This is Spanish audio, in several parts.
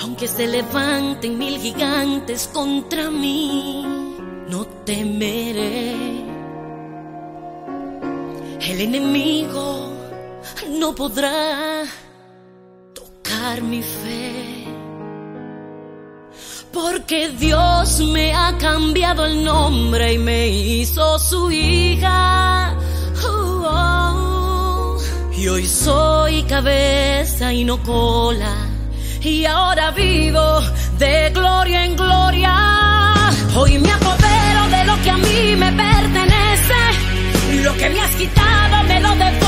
Aunque se levanten mil gigantes contra mí, no temeré. El enemigo no podrá tocar mi fe. Porque Dios me ha cambiado el nombre y me hizo su hija. Oh, oh, oh. Y hoy soy cabeza y no cola. Y ahora vivo de gloria en gloria. Hoy me apodero de lo que a mí me pertenece. Lo que me has quitado me lo devuelvo.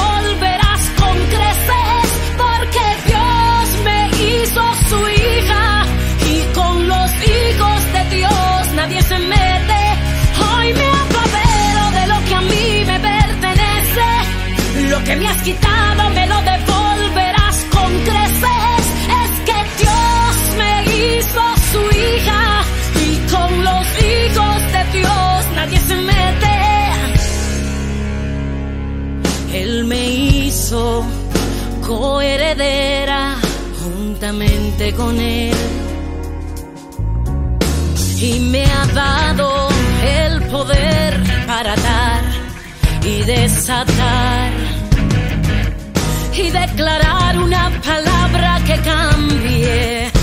quitado me lo devolverás con creces. Es que Dios me hizo su hija y con los hijos de Dios nadie se mete. Él me hizo coheredera juntamente con él y me ha dado el poder para dar y desatar y declarar una palabra que cambie.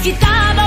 que tá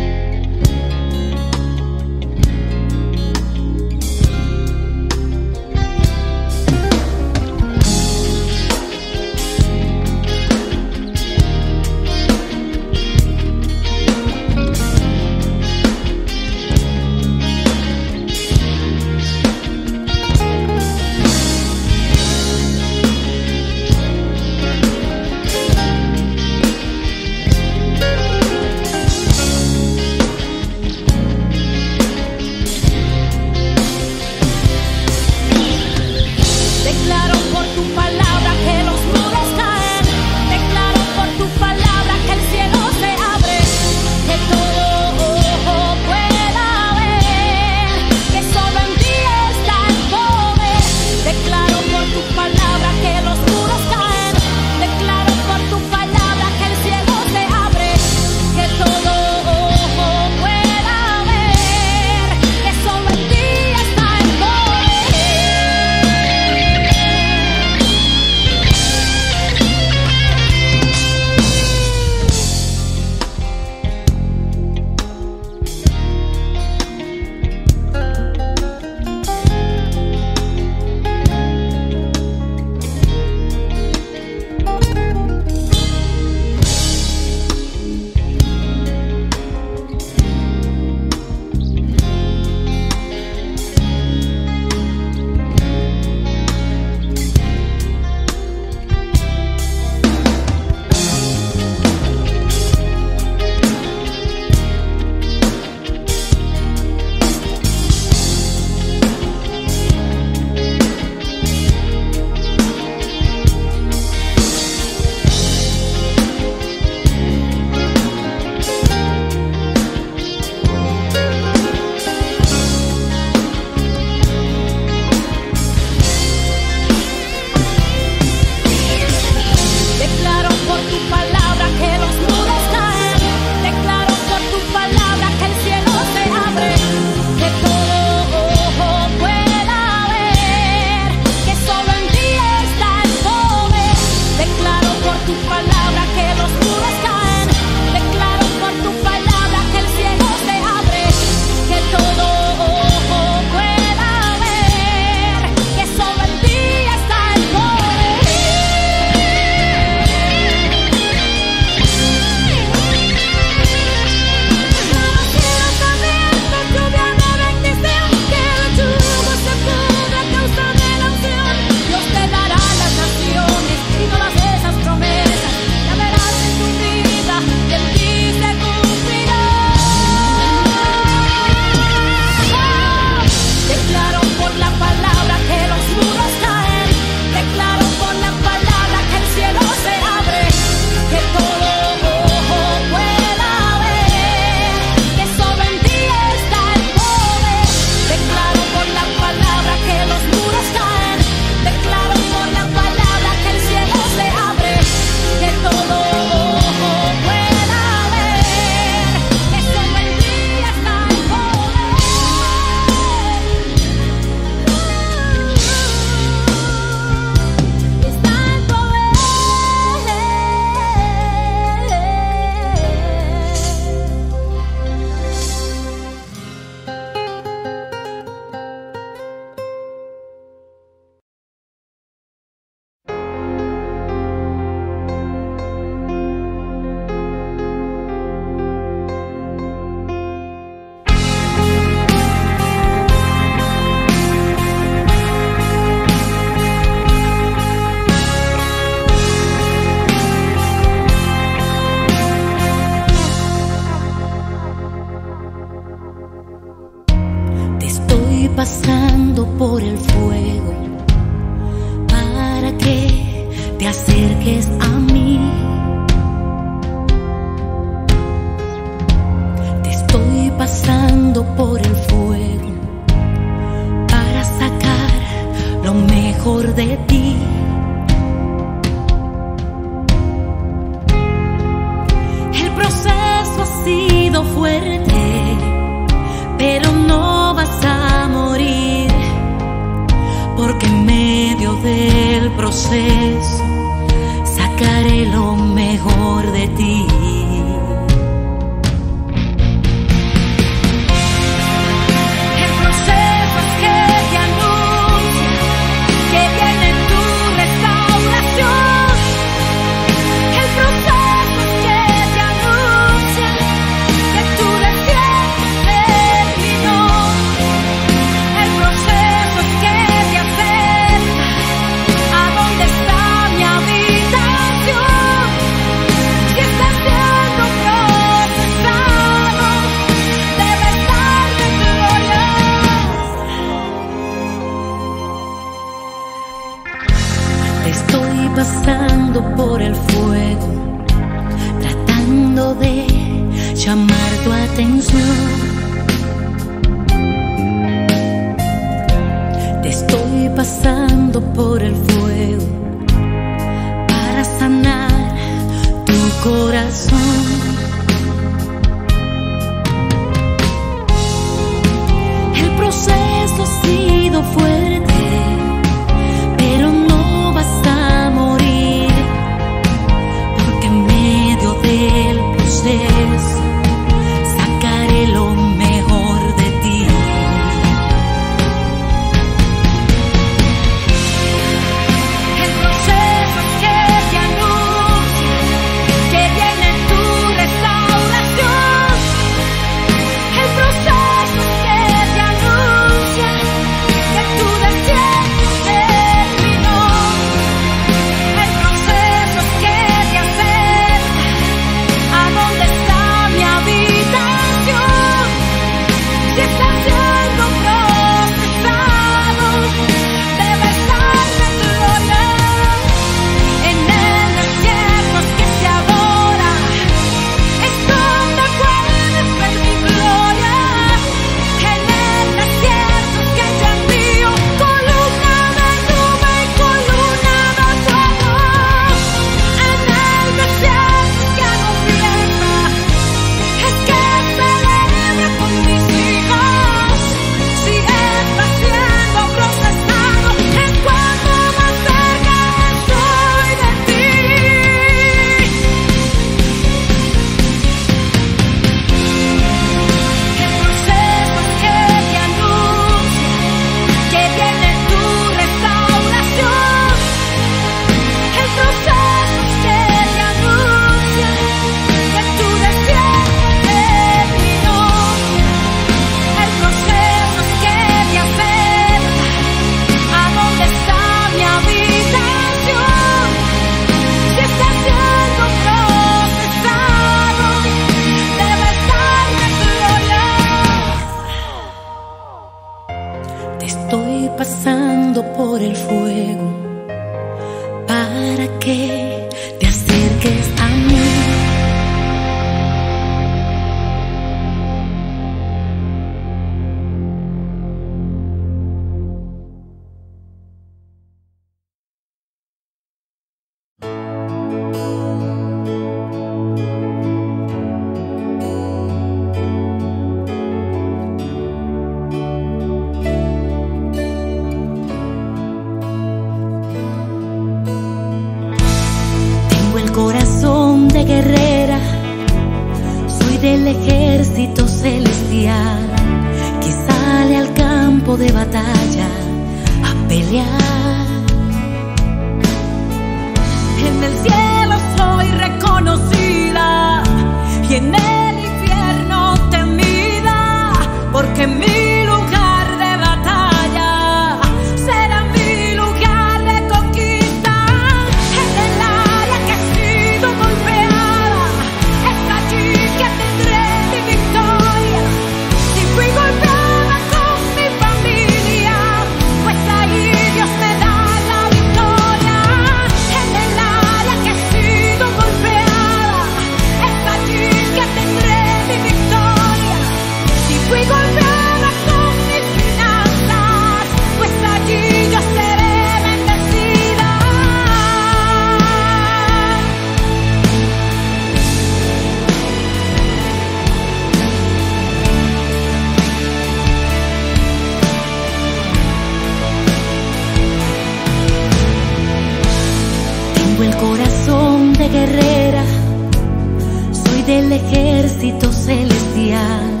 soy del ejército celestial.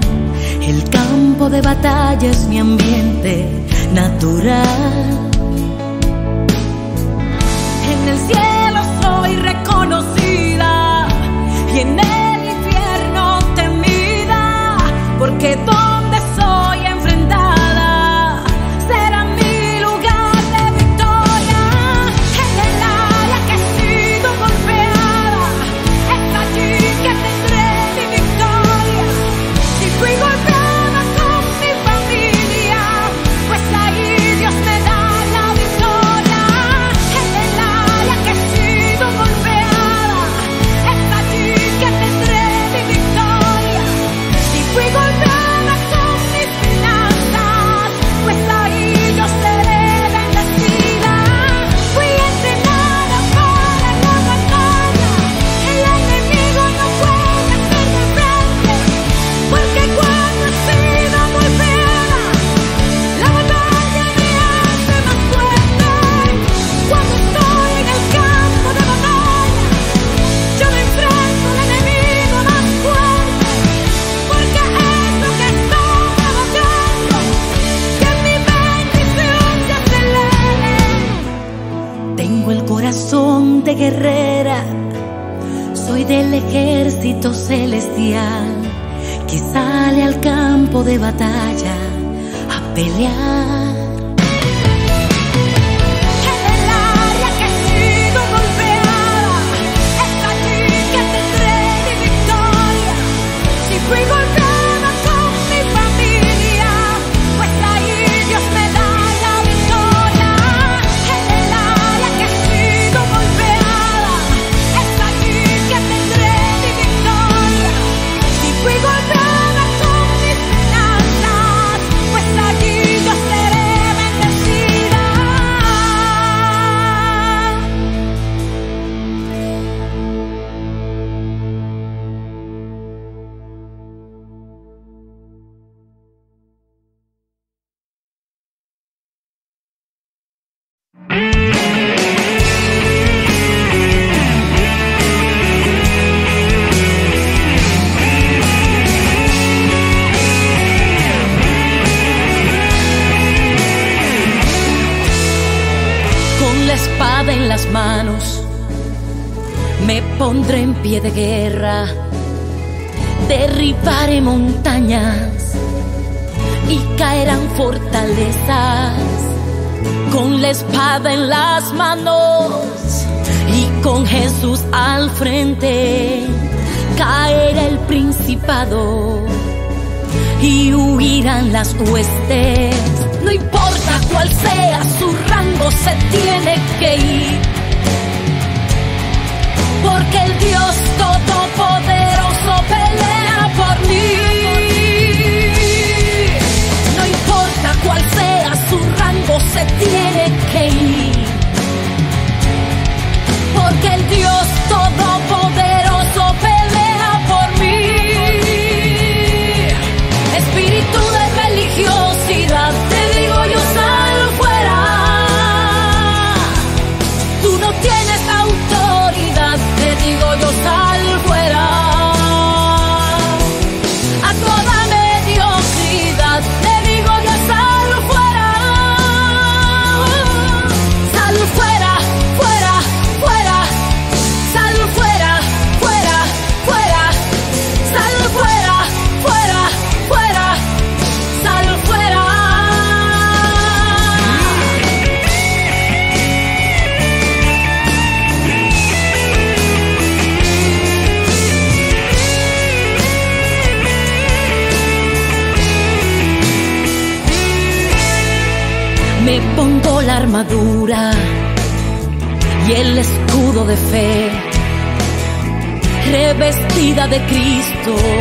El campo de batalla es mi ambiente natural. En el cielo soy reconocida y en el infierno temida, porque todo que sale al campo de batalla a pelear. las manos, me pondré en pie de guerra, derribaré montañas y caerán fortalezas con la espada en las manos y con Jesús al frente caerá el principado y huirán las huestes. No importa cual sea su rango, se tiene que ir. Porque el Dios Todopoderoso pelea por mí. No importa cuál sea su rango, se tiene que ir. de Cristo.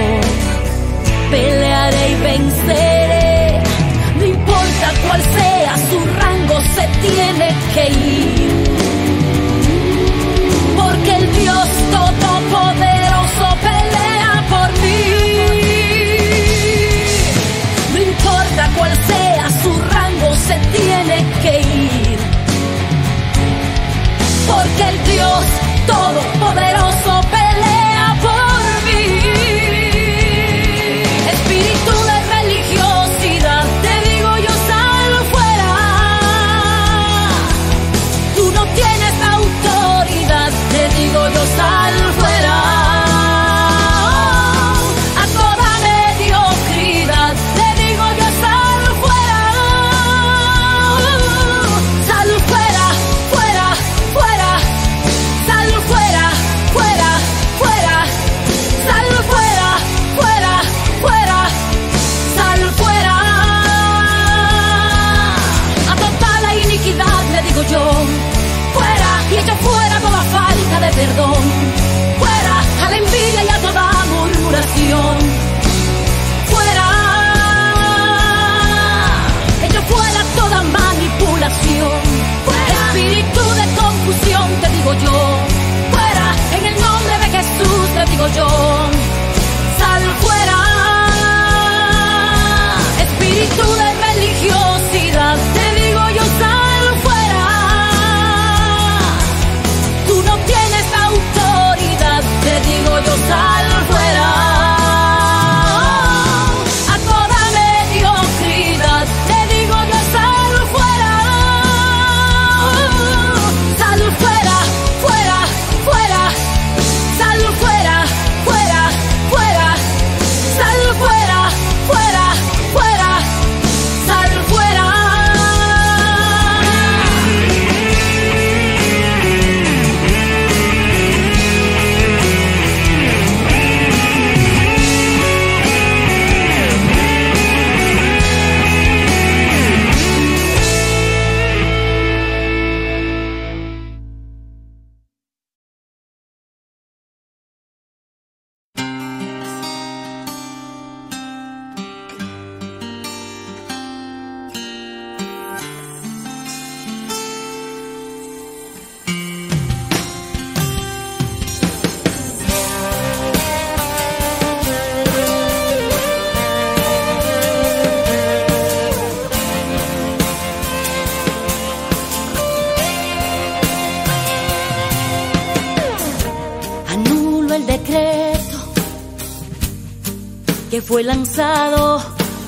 fue lanzado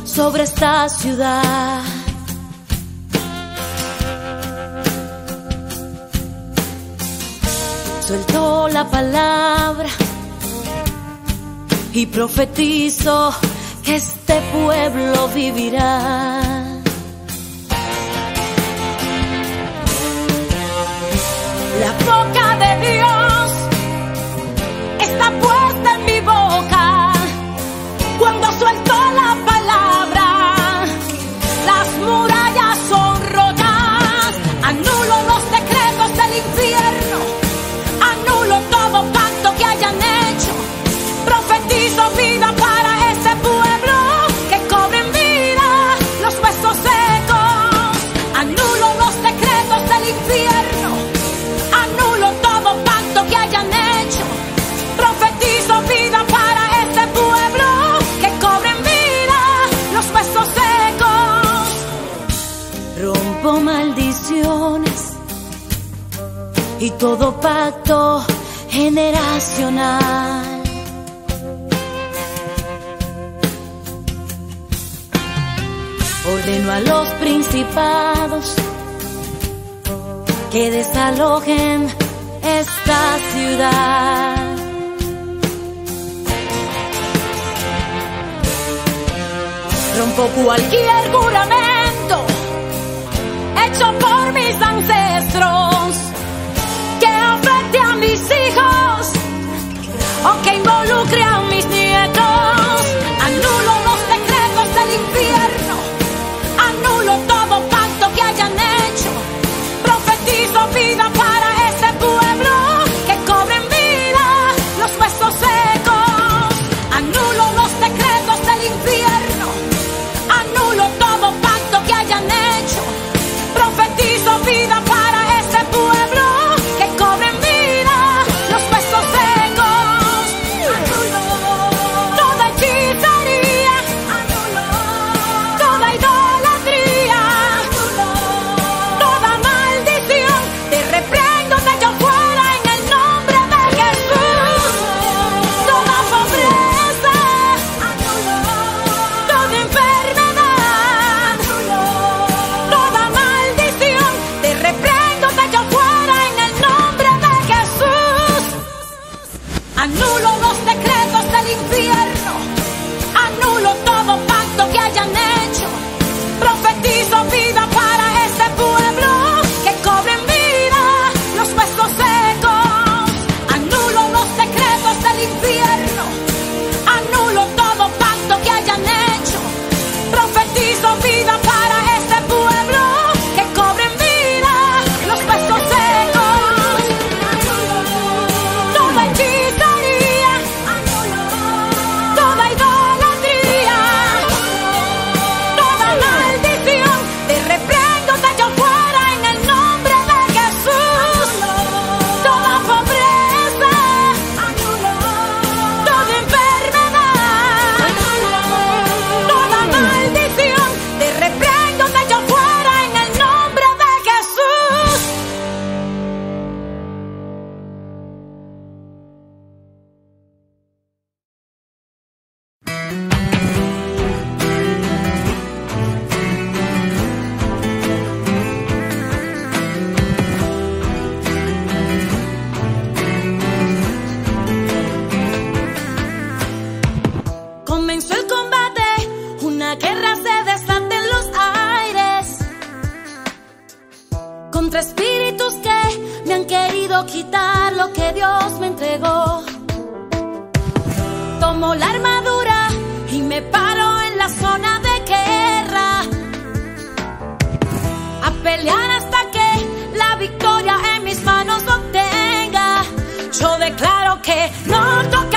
sobre esta ciudad. Suelto la palabra y profetizo que este pueblo vivirá. La boca de Dios. todo pacto generacional. Ordeno a los principados que desalojen esta ciudad. Rompo cualquier juramento hecho por mis ancestros mis hijos o que involucre a mi No toca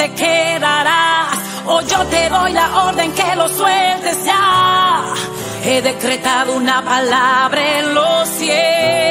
te quedarás. O yo te doy la orden que lo sueltes ya. He decretado una palabra en los cielos.